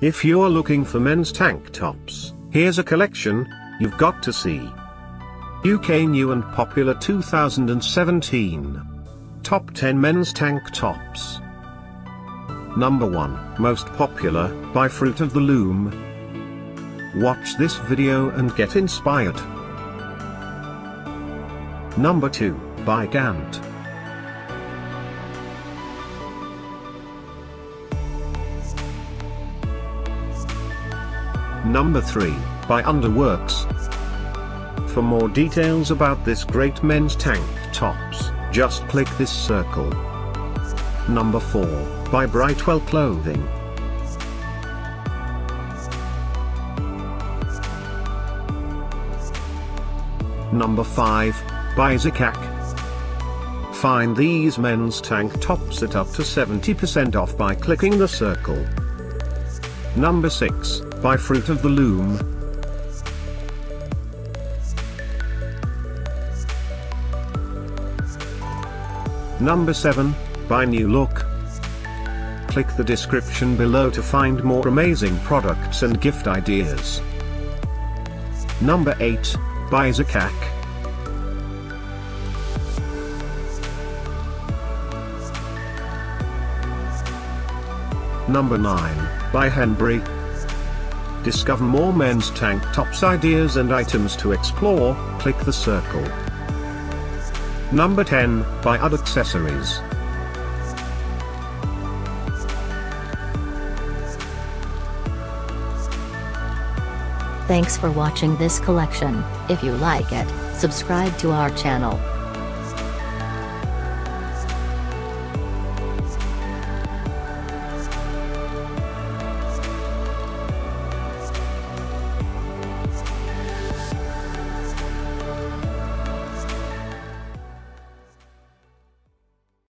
If you're looking for men's tank tops, here's a collection you've got to see. UK New and Popular 2017 Top 10 Men's Tank Tops Number 1 Most Popular, by Fruit of the Loom. Watch this video and get inspired. Number 2, by Gant. Number 3, by Underworks. For more details about this great men's tank tops, just click this circle. Number 4, by Brightwell Clothing. Number 5, by Zicac. Find these men's tank tops at up to 70% off by clicking the circle. Number 6, by Fruit of the Loom. Number 7, by New Look. Click the description below to find more amazing products and gift ideas. Number 8, by Zicac. Number 9, by Henbury. Discover more men's tank tops ideas and items to explore, click the circle. Number 10, by Odd Accessories. Thanks for watching this collection. If you like it, subscribe to our channel.